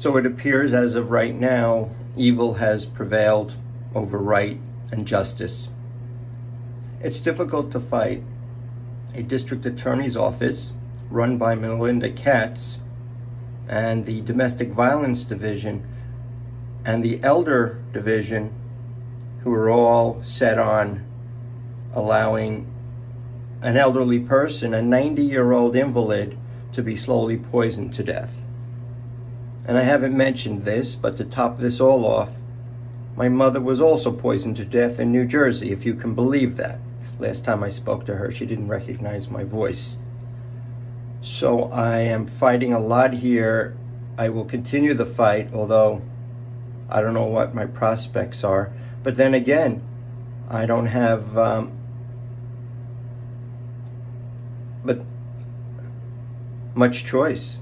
So it appears as of right now, evil has prevailed over right and justice. It's difficult to fight a district attorney's office run by Melinda Katz and the domestic violence division and the elder division who are all set on allowing an elderly person, a 90 year old invalid, to be slowly poisoned to death. And I haven't mentioned this, but to top this all off, my mother was also poisoned to death in New Jersey, if you can believe that. Last time I spoke to her, she didn't recognize my voice. So I am fighting a lot here. I will continue the fight, although I don't know what my prospects are. But then again, I don't have. Um, but much choice.